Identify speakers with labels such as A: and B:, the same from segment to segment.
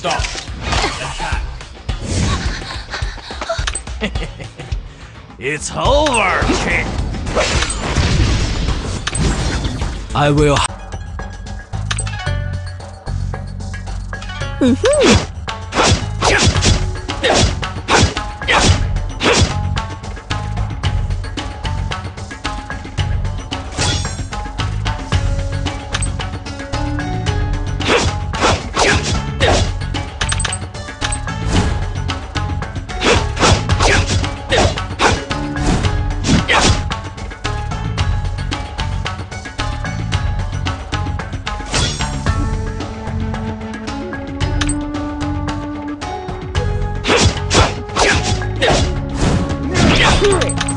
A: Stop. Attack.
B: It's over, kid. I will.
C: Mm-hmm. Click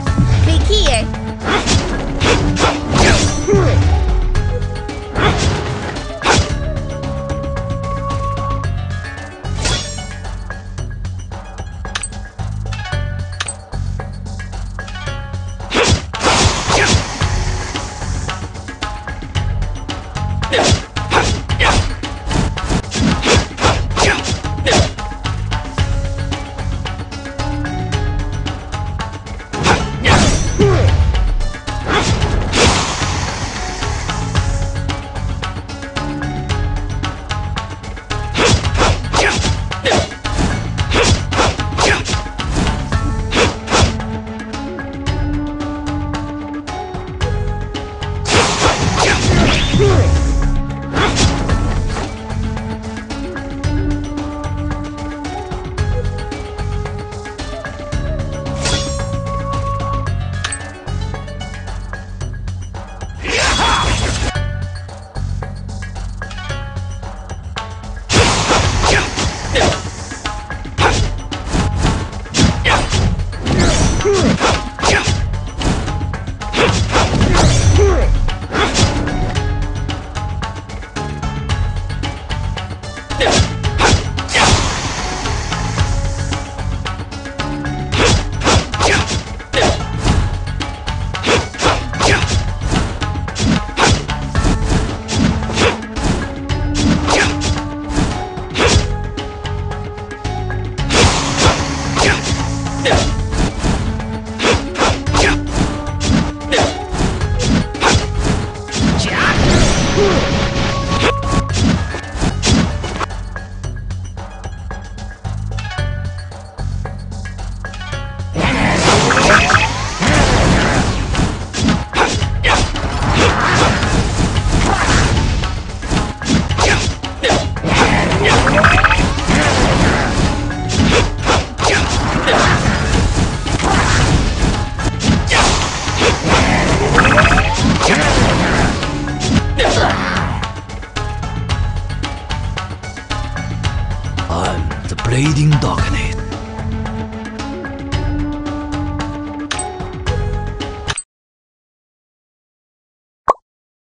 C: Bleeding Darkness.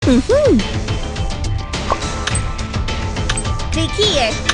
C: Click mm-hmm. here.